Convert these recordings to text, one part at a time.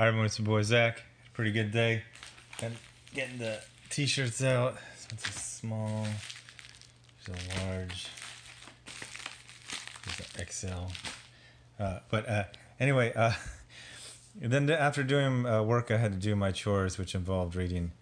Hi, everyone. It's your boy Zack. Pretty good day. And getting the t-shirts out. It's a small. There's a large. There's an XL. Uh, but uh, anyway, uh, then after doing uh, work, I had to do my chores, which involved reading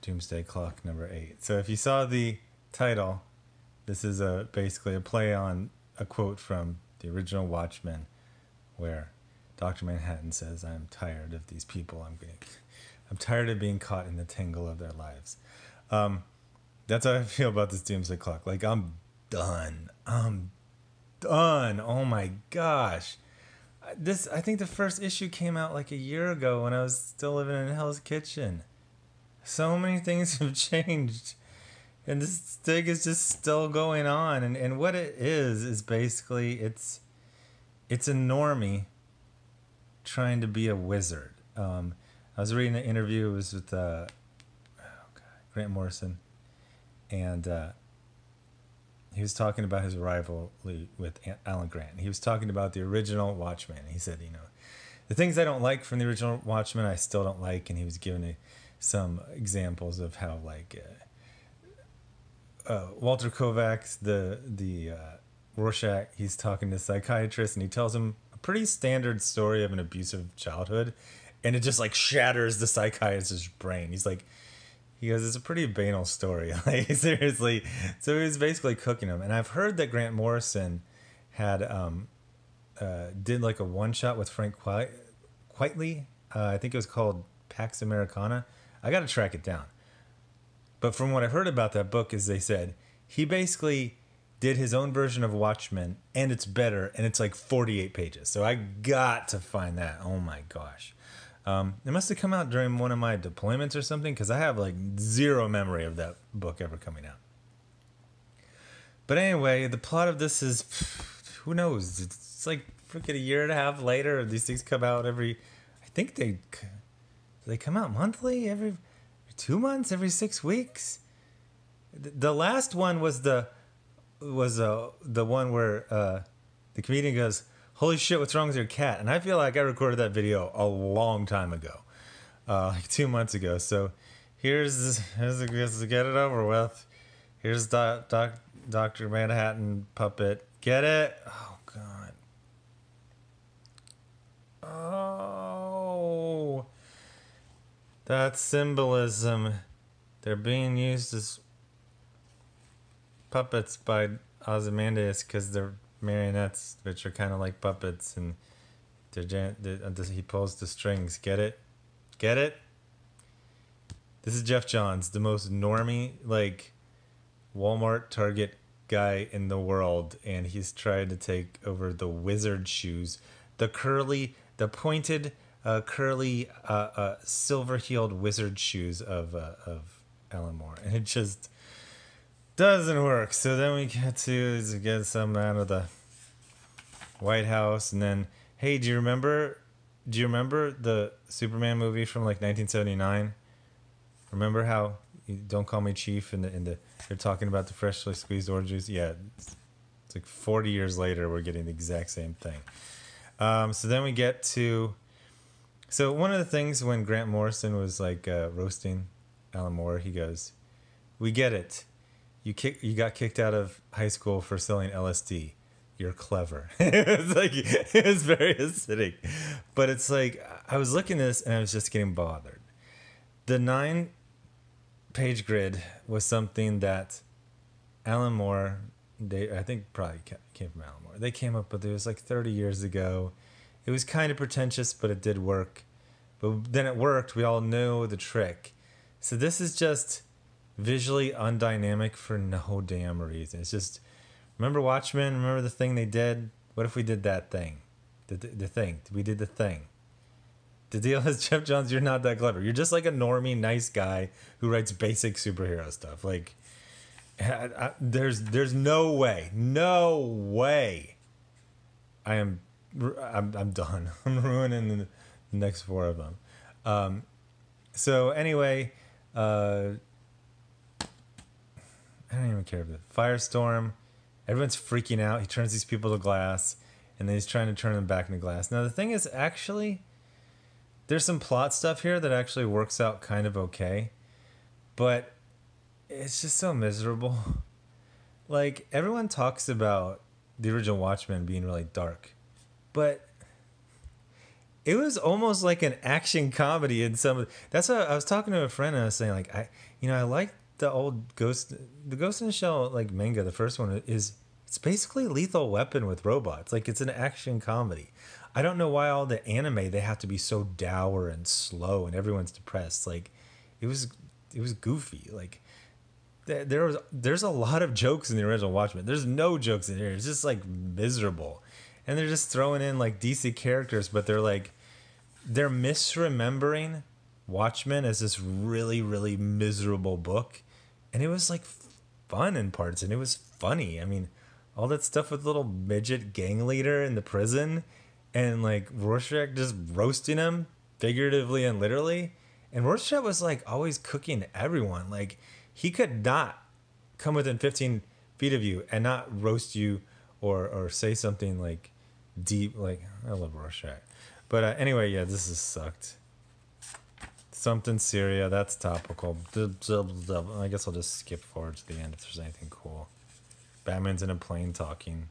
Doomsday Clock number eight. So if you saw the title, this is a basically a play on a quote from the original Watchmen, where Doctor Manhattan says, "I'm tired of these people. I'm getting, I'm tired of being caught in the tangle of their lives." Um, that's how I feel about this Doomsday Clock. Like I'm done. I'm done. Oh my gosh. This I think the first issue came out like a year ago when I was still living in Hell's Kitchen. So many things have changed. And this thing is just still going on. And, and what it is is basically it's it's a normie trying to be a wizard. Um, I was reading an interview. It was with uh, oh Grant Morrison, and uh, he was talking about his rivalry with Alan Grant. He was talking about the original Watchmen. He said, you know, the things I don't like from the original Watchmen, I still don't like, and he was giving a, some examples of how like. Uh, uh, Walter Kovacs, the the uh, Rorschach, he's talking to a psychiatrist and he tells him pretty standard story of an abusive childhood, and it just like shatters the psychiatrist's brain. He's like, he goes, it's a pretty banal story. like seriously, so he was basically cooking him. And I've heard that Grant Morrison had um, uh, did like a one shot with Frank Quitely. Uh, I think it was called Pax Americana. I got to track it down. But from what I've heard about that book, is they said he basically did his own version of Watchmen, and it's better, and it's like 48 pages. So I got to find that. Oh my gosh. Um, it must have come out during one of my deployments or something because I have like zero memory of that book ever coming out. But anyway, the plot of this is who knows? It's like freaking a year and a half later. These things come out every, I think they, they come out monthly every two months, every six weeks. The last one was the was uh, the one where uh, the comedian goes, "Holy shit, what's wrong with your cat?" And I feel like I recorded that video a long time ago, uh, like two months ago. So here's here's the, here's the get it over with. Here's doc, doc, Doctor Manhattan puppet. Get it? Oh god. Oh, that symbolism. They're being used as puppets by Ozymandias because they're marionettes, which are kind of like puppets, and they're, they're, uh, he pulls the strings. Get it? Get it? This is Geoff Johns, the most normie, like Walmart, Target guy in the world, and he's trying to take over the wizard shoes, the curly, the pointed, uh, curly, uh, uh, silver-heeled wizard shoes of uh, of Alan Moore, and it just doesn't work. So then we get to get some out of the White House, and then hey, do you remember? Do you remember the Superman movie from like 1979? Remember how "Don't Call Me Chief" and the in the they're talking about the freshly squeezed orange juice? Yeah, it's, it's like 40 years later, we're getting the exact same thing. Um, so then we get to. So one of the things when Grant Morrison was like uh, roasting Alan Moore, he goes, "We get it you kick you got kicked out of high school for selling LSD. You're clever. it was like it was very acidic, but it's like I was looking at this and I was just getting bothered. The nine page grid was something that Alan Moore, they I think probably came from Alan Moore. They came up with it was like 30 years ago. It was kind of pretentious, but it did work. But then it worked. We all knew the trick. So this is just visually undynamic for no damn reason. It's just remember Watchmen. Remember the thing they did. What if we did that thing? The the, the thing. We did the thing. The deal is, Geoff Johns, you're not that clever. You're just like a normie, nice guy who writes basic superhero stuff. Like, I, I, there's there's no way, no way. I am, I'm I'm done. I'm ruining the, next four of them. Um, so anyway, uh, I don't even care. But Firestorm, everyone's freaking out. He turns these people to glass, and then he's trying to turn them back into glass. Now the thing is, actually, there's some plot stuff here that actually works out kind of okay, but it's just so miserable. Like everyone talks about the original Watchmen being really dark, but it was almost like an action comedy in some of that's what I was talking to a friend and I was saying like I you know I like the old Ghost the Ghost in the Shell like manga the first one is it's basically Lethal Weapon with robots like it's an action comedy. I don't know why all the anime they have to be so dour and slow and everyone's depressed like it was it was goofy like there, was there's a lot of jokes in the original Watchmen. There's no jokes in here. It's just like miserable. And they're just throwing in like DC characters, but they're like they're misremembering Watchmen as this really, really miserable book. And it was like fun in parts and it was funny. I mean, all that stuff with little midget gang leader in the prison and like Rorschach just roasting him figuratively and literally. And Rorschach was like always cooking everyone. Like he could not come within 15 feet of you and not roast you or or say something like deep like I love Rorschach. But uh, anyway, yeah, this has sucked. Something Syria, that's topical. I guess I'll just skip forward to the end if there's anything cool. Batman's in a plane talking.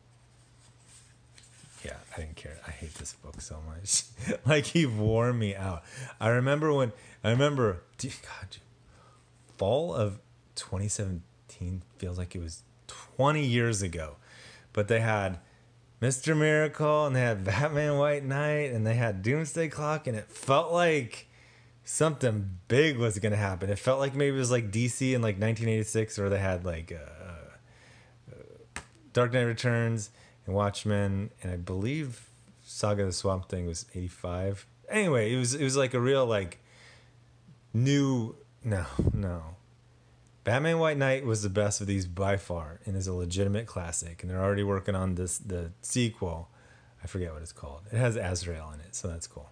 Yeah, I didn't care. I hate this book so much. like he wore me out. I remember when I remember God, fall of 2017 feels like it was 20 years ago. But they had Mr. Miracle and they had Batman White Knight and they had Doomsday Clock and it felt like something big was going to happen. It felt like maybe it was like DC in like 1986 or they had like uh, uh, Dark Knight Returns and Watchmen and I believe Saga of the Swamp Thing was 85. Anyway, it was it was like a real like new no, no. Batman White Knight was the best of these by far and is a legitimate classic. And they're already working on this the sequel. I forget what it's called. It has Azrael in it, so that's cool.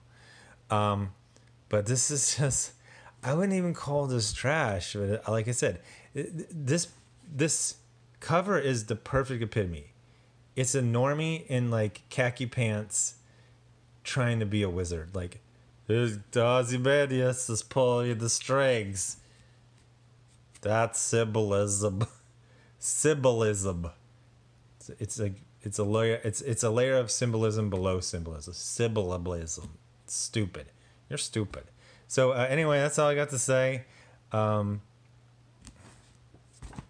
Um, but this is just I wouldn't even call this trash. But uh, like I said, this this cover is the perfect epitome. It's a normie in like khaki pants trying to be a wizard. Like, there's Ozymandias is pulling the strings that's symbolism. symbolism. It's, it's a it's a layer it's it's a layer of symbolism below symbolism. Symbolism. Stupid. You're stupid. So uh, anyway, that's all I got to say. Um,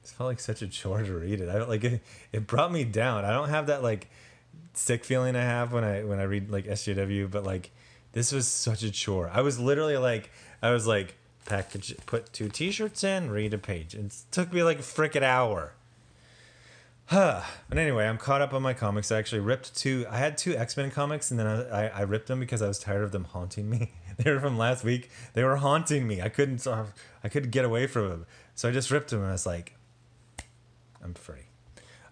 it felt like such a chore to read it. I like it. It brought me down. I don't have that like sick feeling I have when I when I read like SJW, but like this was such a chore. I was literally like I was like package put two t-shirts in read a page it took me like a freaking hour huh but anyway i'm caught up on my comics i actually ripped two i had two x-men comics and then i, I, I ripped them because i was tired of them haunting me they were from last week. They were haunting me. I couldn't i couldn't get away from them. So i just ripped them and i was like i'm free.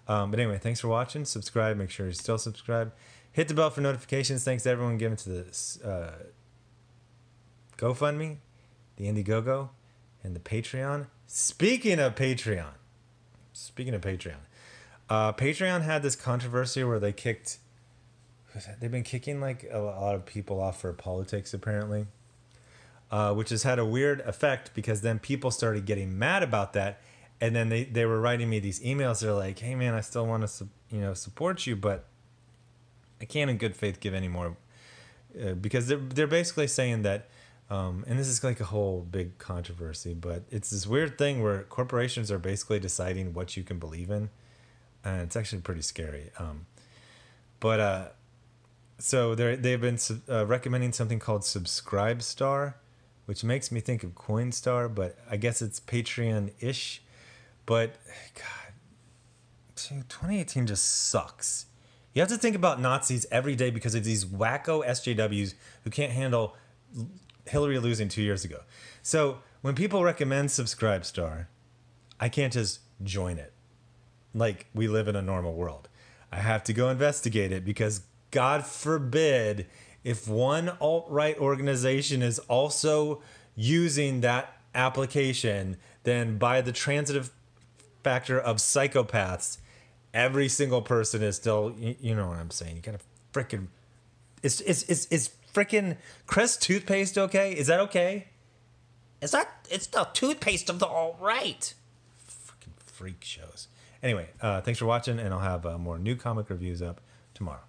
Um, but anyway thanks for watching. Subscribe. Make sure you're still subscribe hit the bell for notifications. Thanks to everyone giving to this uh, gofundme the Indiegogo, and the Patreon. Speaking of Patreon, speaking of Patreon, uh, Patreon had this controversy where they kicked. They've been kicking like a lot of people off for politics apparently, uh, which has had a weird effect because then people started getting mad about that, and then they, they were writing me these emails. They're like, "Hey man, I still want to you know support you, but I can't in good faith give any more," uh, because they're they're basically saying that um, and this is like a whole big controversy, but it's this weird thing where corporations are basically deciding what you can believe in, and it's actually pretty scary. Um, but uh, so they they've been uh, recommending something called Subscribe Star, which makes me think of Coinstar, but I guess it's Patreon ish. But God, 2018 just sucks. You have to think about Nazis every day because of these wacko SJWs who can't handle Hillary losing two years ago. So when people recommend Subscribe Star, I can't just join it. Like we live in a normal world. I have to go investigate it because God forbid if one alt right organization is also using that application, then by the transitive factor of psychopaths, every single person is still, you know what I'm saying? You gotta freaking, it's, it's, it's, it's freaking Crest toothpaste okay? Is that okay? Is that it's the toothpaste of the alt right? Freaking freak shows. Anyway, uh, thanks for watching, and I'll have uh, more new comic reviews up tomorrow.